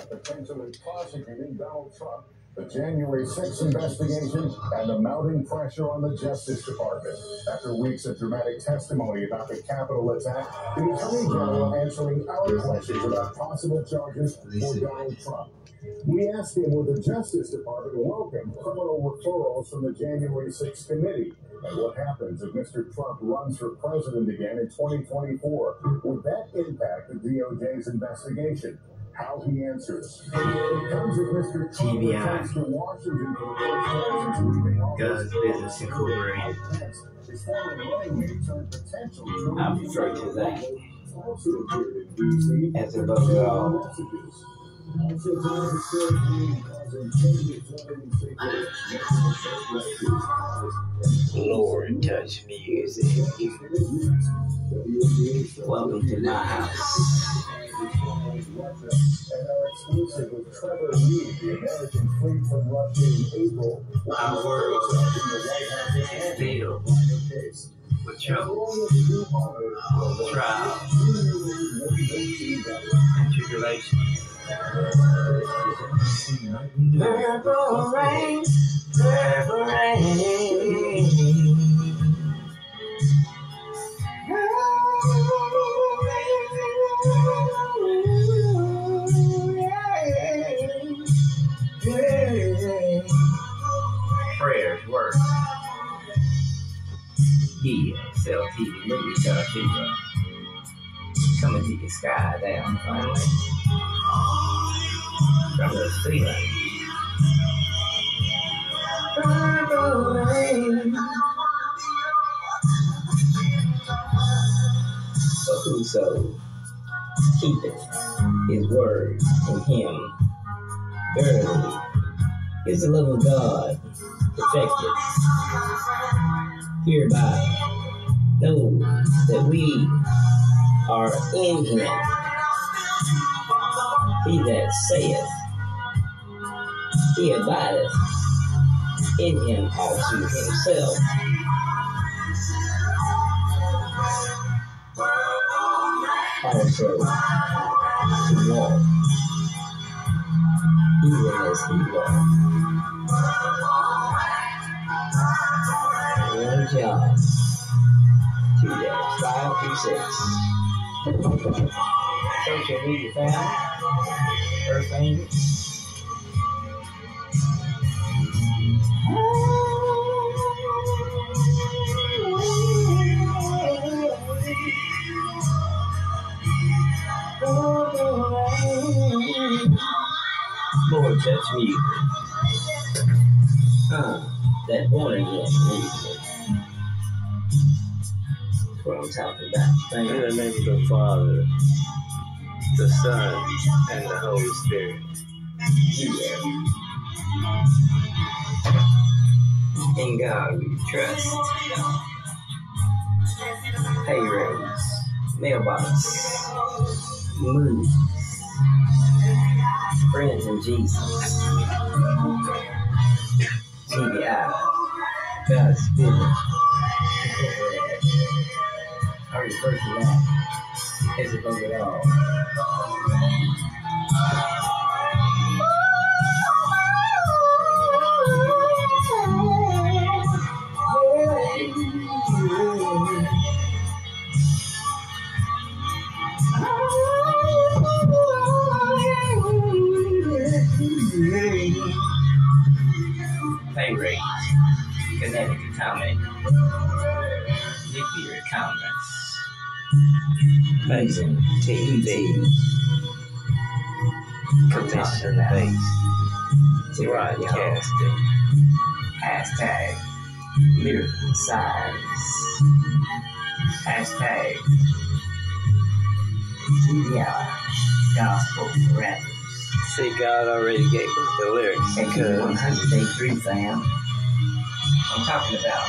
Democrat potentially prosecuting Donald Trump, the January 6th investigation, and the mounting pressure on the Justice Department. After weeks of dramatic testimony about the Capitol attack, the Attorney General answering our questions about possible charges for Donald Trump. We asked him, will the Justice Department welcome criminal referrals from the January 6th committee? And what happens if Mr. Trump runs for president again in 2024? Would that impact the DOJ's investigation? How he answers. GBI. returns to Washington for the first time since leaving office. Guns Business Incorporated. His former running potential I prefer to that. also appeared in D.C. As above it all. Lord touch music. Welcome to my house. Our world is filled with trouble, trial. and tribulation. Purple rain, purple rain. Prayers work. CellTV movie star fever. Coming to your sky down finally. The ceiling. Purple rain. But whoso keepeth his word in him, verily is the love of God perfected. Hereby know that we are in him. He that saith he abideth in him also himself. Also to walk even as he walked. One John two five through six. Social media found. Lord, touch me. Uh, that music. That's what I'm talking about. Thank you In the name of the Father, the Son, and the Holy Spirit. Yeah. In God we trust. Pay raise, mailbox, moves, friends in Jesus. GBI, God's business. I refer to that as above it all. Mason TV, commission based, broadcasting, hashtag lyrical science, hashtag GBI gospel rappers. See, God already gave us the lyrics. Because 100 day three fam. I'm talking about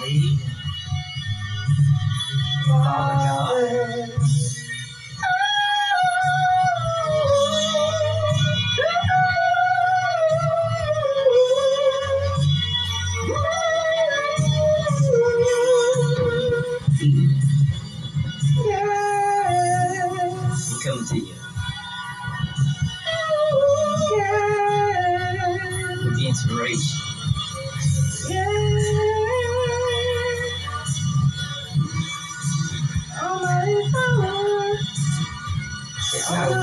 Believe Father God.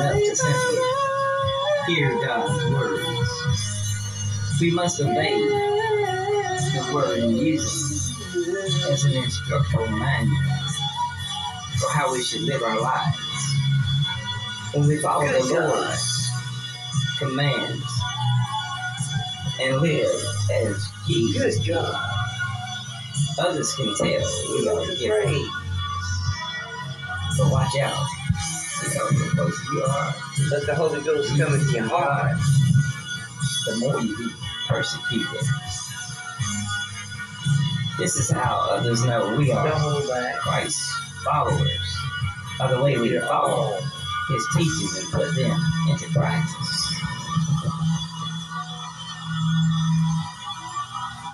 It's not enough to simply hear God's words. We must obey the word and use it as an instructional manual for how we should live our lives. When we follow the Lord's commands and live as He Good job. others can tell we are different. But watch out, because the closer you are, Let the Holy Ghost come into your heart. the more you be persecuted. This is how others know we are. Christ's followers, by the way we follow His teachings and put them into practice.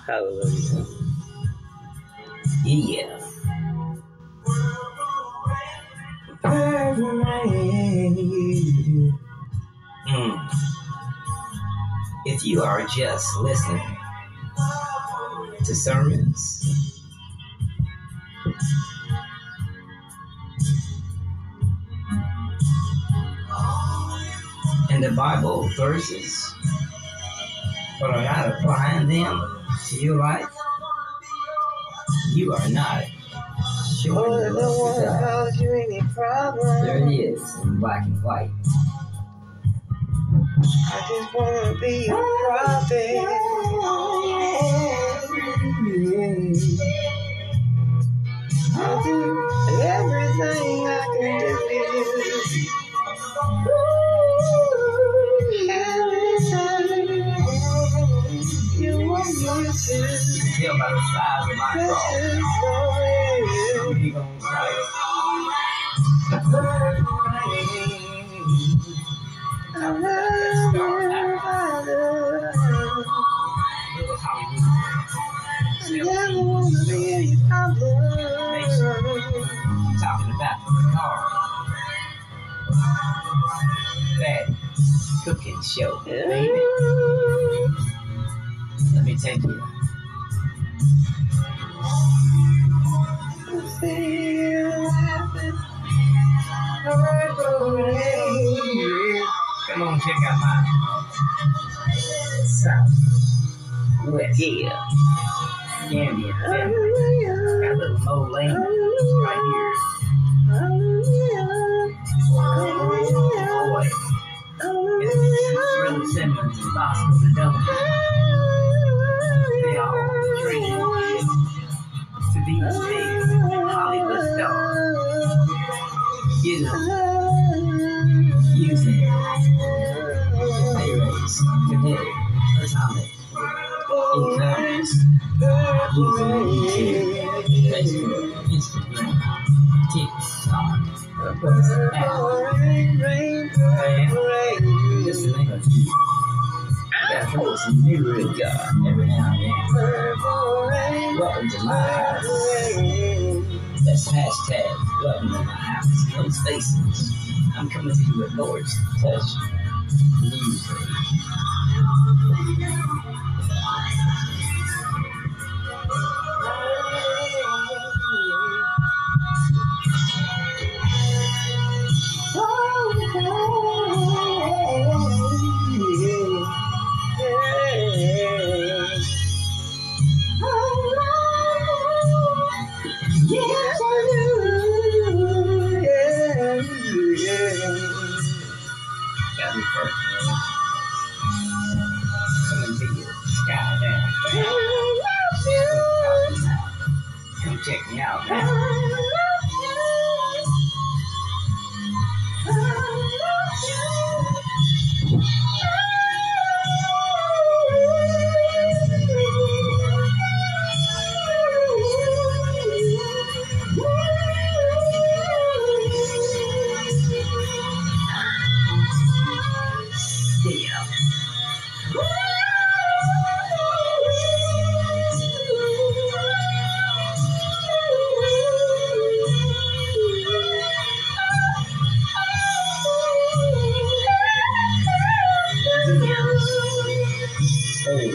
Hallelujah. Yeah. If you are just listening to sermons, and the Bible verses, but are not applying them to your life, you are not showing Oh, I the don't love want of to God. cause you any There it is in black and white. I just want to be your prophet. I'll do everything I can do you. Want me to. My. I cooking show, baby. Let me take you. Come on, check out my south west. Yeah. Gambian family. Got a little Mo Lane Welcome to my house. That's hashtag welcome to my house. No spaces. I'm coming to you with Lord's touch music. Got me first, man. Coming to you, sky down. Come check me out, man.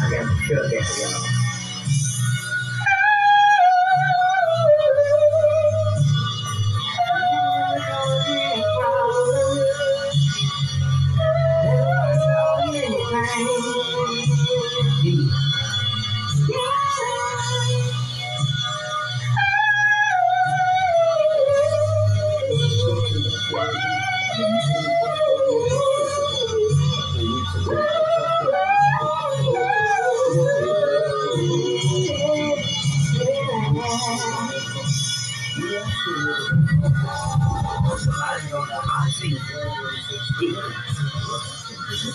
I got the truck y'all.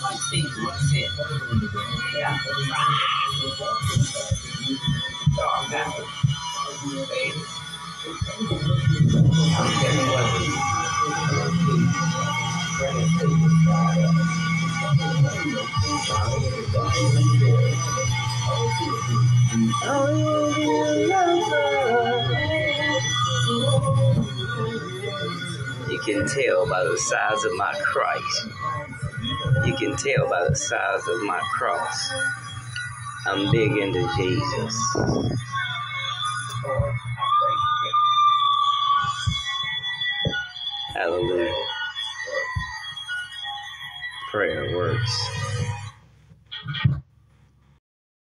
Tell you it to You can tell by the size of my Christ. You can tell by the size of my cross. I'm big into Jesus. Hallelujah. Prayer works.